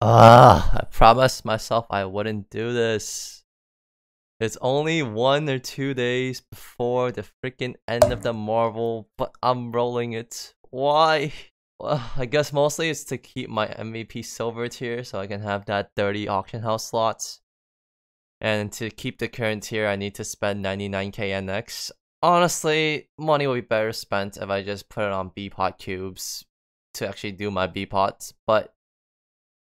Ah, I promised myself I wouldn't do this. It's only one or two days before the freaking end of the Marvel, but I'm rolling it. Why? Well, I guess mostly it's to keep my MVP silver tier so I can have that 30 auction house slots. And to keep the current tier, I need to spend 99k NX. Honestly, money would be better spent if I just put it on B-Pot cubes to actually do my B-Pots, but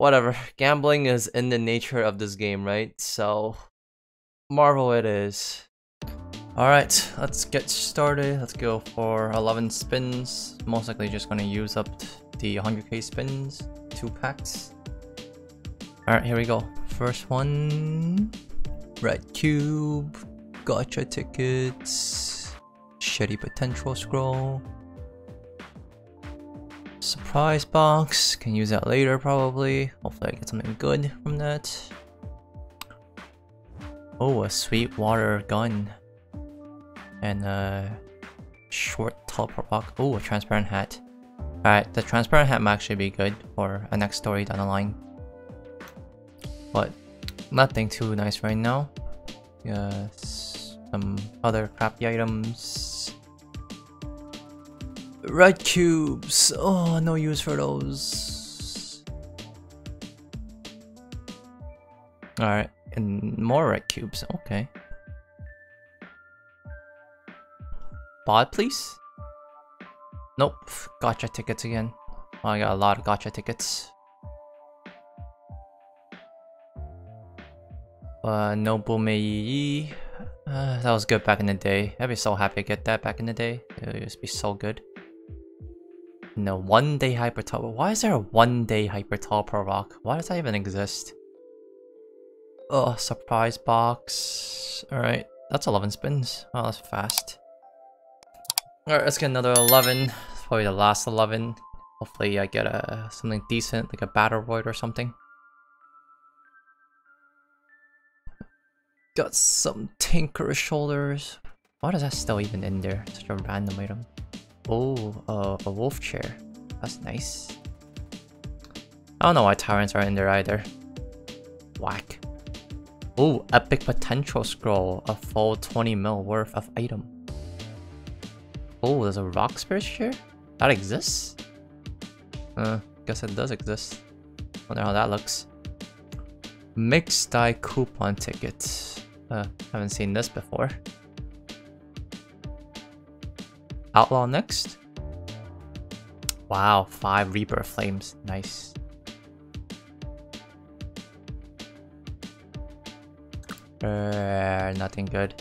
whatever. Gambling is in the nature of this game, right? So, Marvel it is. Alright, let's get started. Let's go for 11 spins. Most likely just gonna use up the 100k spins. Two packs. Alright, here we go. First one. Red Cube. Gotcha tickets. Shitty Potential Scroll. Surprise box, can use that later probably. Hopefully I get something good from that. Oh, a sweet water gun. And a short teleport box. Oh, a transparent hat. Alright, the transparent hat might actually be good for a next story down the line. But nothing too nice right now. Yes, some other crappy items. Red cubes. Oh, no use for those. Alright, and more red cubes. Okay. Bot, please? Nope. Gotcha tickets again. Oh, I got a lot of gotcha tickets. Uh, no Bumei. Uh, that was good back in the day. I'd be so happy to get that back in the day. It would just be so good. No, one day hyper top. Why is there a one day hyper per rock? Why does that even exist? Oh, surprise box. Alright, that's 11 spins. Well, that's fast. Alright, let's get another 11. probably the last 11. Hopefully I get a something decent, like a battle void or something. Got some tinker shoulders. Why is that still even in there? Such a random item. Oh, uh, a wolf chair. That's nice. I don't know why tyrants are in there either. Whack. Oh, epic potential scroll. A full 20 mil worth of item. Oh, there's a rock spirit chair? That exists? Uh, guess it does exist. Wonder how that looks. Mixed dye coupon ticket. Uh, haven't seen this before. Outlaw next. Wow, five Reaper Flames. Nice. Uh, nothing good.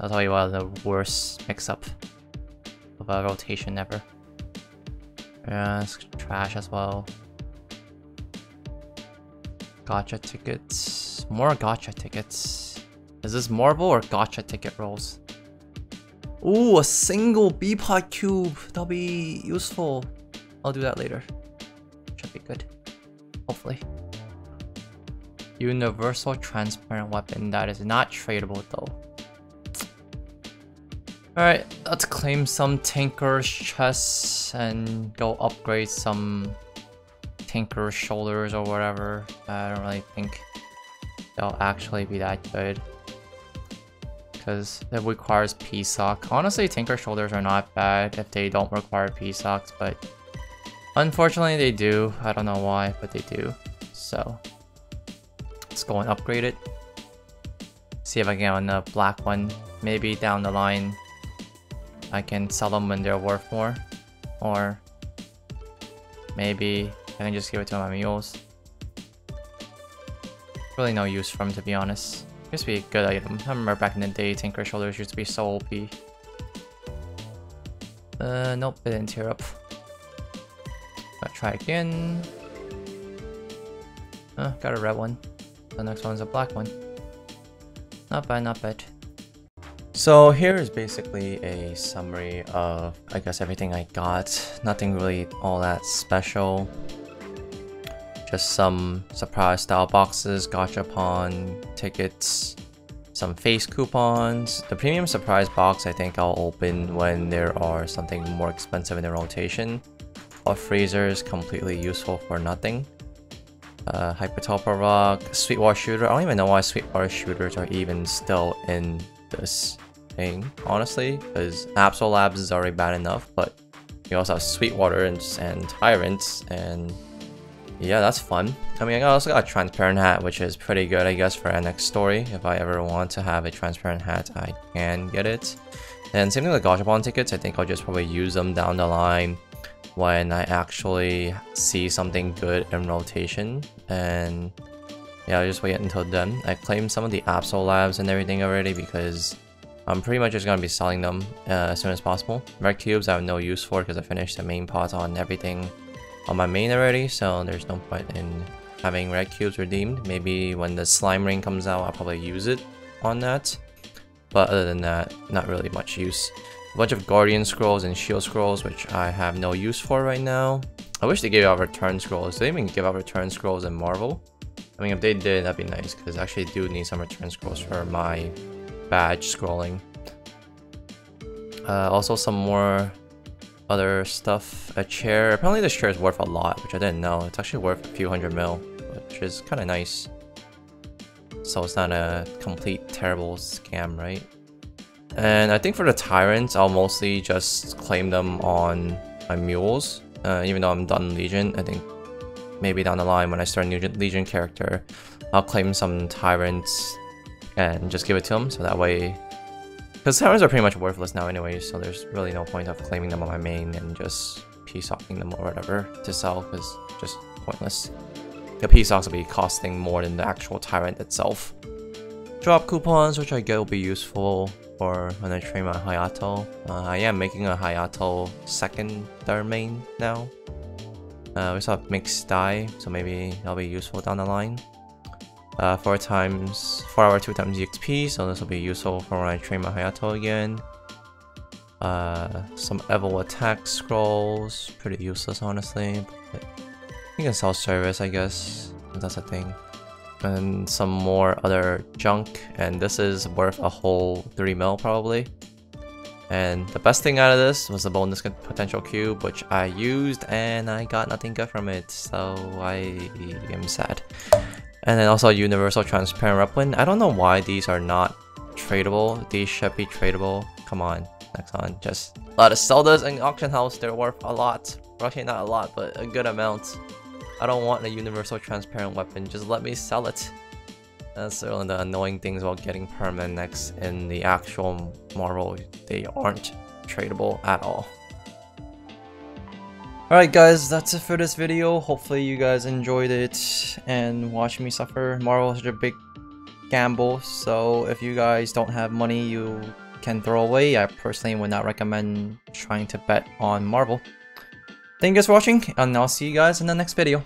I'll tell you what, the worst mix-up of a rotation ever. Uh, trash as well. Gotcha tickets. More gotcha tickets. Is this Marvel or gotcha ticket rolls? Ooh, a single B-Pot cube. That'll be useful. I'll do that later. Should be good. Hopefully. Universal transparent weapon. That is not tradable though. Alright, let's claim some Tinker's chests and go upgrade some Tinker's shoulders or whatever. I don't really think they'll actually be that good because it requires P-Sock. Honestly, Tinker Shoulders are not bad if they don't require P-Socks, but unfortunately they do. I don't know why, but they do. So let's go and upgrade it. See if I can get the black one. Maybe down the line I can sell them when they're worth more. Or maybe I can just give it to my mules. Really no use for them to be honest. Used to be a good item. I remember back in the day, Tinker Shoulders used to be so OP. Uh, nope, it didn't tier up. Let's try again. Uh, got a red one. The next one's a black one. Not bad, not bad. So here is basically a summary of, I guess, everything I got. Nothing really all that special. Just some surprise style boxes, gachapon, tickets, some face coupons. The premium surprise box I think I'll open when there are something more expensive in the rotation. A freezer is completely useful for nothing. uh, Hyper Teleport Rock, Sweetwater Shooter. I don't even know why Sweetwater Shooters are even still in this thing, honestly, because Absolabs is already bad enough, but you also have Sweetwater and, and Tyrants, and yeah, that's fun. I mean, I also got a Transparent Hat, which is pretty good, I guess, for our next story. If I ever want to have a Transparent Hat, I can get it. And same thing with Gachapon tickets, I think I'll just probably use them down the line when I actually see something good in rotation. And yeah, I'll just wait until then. I claimed some of the Absolabs and everything already because I'm pretty much just going to be selling them uh, as soon as possible. Red cubes I have no use for because I finished the main pot on everything on my main already, so there's no point in having red cubes redeemed. Maybe when the slime ring comes out, I'll probably use it on that. But other than that, not really much use. A bunch of guardian scrolls and shield scrolls, which I have no use for right now. I wish they gave out return scrolls. They even give out return scrolls in Marvel. I mean, if they did, that'd be nice, because I actually do need some return scrolls for my badge scrolling. Uh, also some more other stuff. A chair. Apparently this chair is worth a lot, which I didn't know. It's actually worth a few hundred mil, which is kind of nice. So it's not a complete terrible scam, right? And I think for the Tyrants, I'll mostly just claim them on my mules. Uh, even though I'm done Legion, I think maybe down the line when I start a new Legion character, I'll claim some Tyrants and just give it to them so that way because towers are pretty much worthless now anyway so there's really no point of claiming them on my main and just p-socking them or whatever to sell because just pointless. The p-socks will be costing more than the actual tyrant itself. Drop coupons which I get will be useful for when I train my Hayato. Uh, I am making a Hayato second third main now. Uh, we still have mixed dye so maybe that'll be useful down the line uh, 4 times 4 hour 2 times EXP, so this will be useful for when I train my Hayato again. Uh, some Evil attack scrolls, pretty useless honestly, but you can sell service I guess, that's a thing. And some more other junk, and this is worth a whole 3 mil probably. And the best thing out of this was the bonus potential cube, which I used and I got nothing good from it, so I am sad. And then also Universal Transparent Weapon. I don't know why these are not tradable. These should be tradable. Come on, next Nexon. Just let us sell this in auction house. They're worth a lot. actually not a lot, but a good amount. I don't want a Universal Transparent weapon. Just let me sell it. That's one of the annoying things about getting permanents in the actual Marvel. They aren't tradable at all. Alright guys, that's it for this video. Hopefully you guys enjoyed it and watched me suffer. Marvel is a big gamble, so if you guys don't have money you can throw away, I personally would not recommend trying to bet on Marvel. Thank you guys for watching, and I'll see you guys in the next video.